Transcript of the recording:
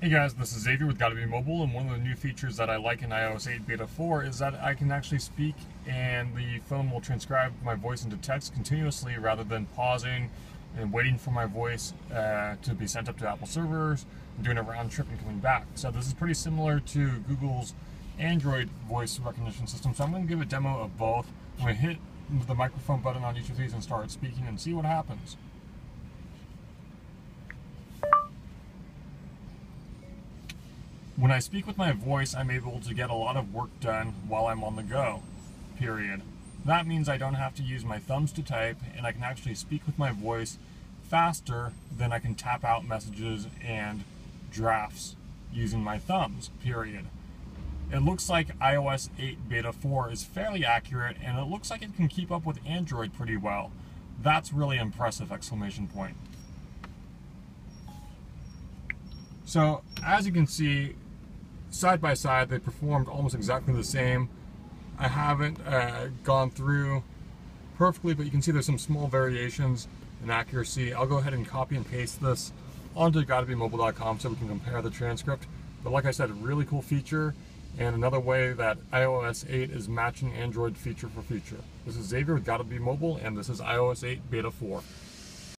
Hey guys, this is Xavier with Gotta Be Mobile, and one of the new features that I like in iOS 8 Beta 4 is that I can actually speak and the phone will transcribe my voice into text continuously rather than pausing and waiting for my voice uh, to be sent up to Apple servers and doing a round trip and coming back. So this is pretty similar to Google's Android voice recognition system. So I'm going to give a demo of both. I'm going to hit the microphone button on each of these and start speaking and see what happens. When I speak with my voice, I'm able to get a lot of work done while I'm on the go, period. That means I don't have to use my thumbs to type, and I can actually speak with my voice faster than I can tap out messages and drafts using my thumbs, period. It looks like iOS 8 Beta 4 is fairly accurate, and it looks like it can keep up with Android pretty well. That's really impressive, exclamation point. So, as you can see, side by side, they performed almost exactly the same. I haven't uh, gone through perfectly, but you can see there's some small variations in accuracy. I'll go ahead and copy and paste this onto gottabemobile.com so we can compare the transcript. But like I said, a really cool feature and another way that iOS 8 is matching Android feature for feature. This is Xavier with Gotta Be Mobile, and this is iOS 8 Beta 4.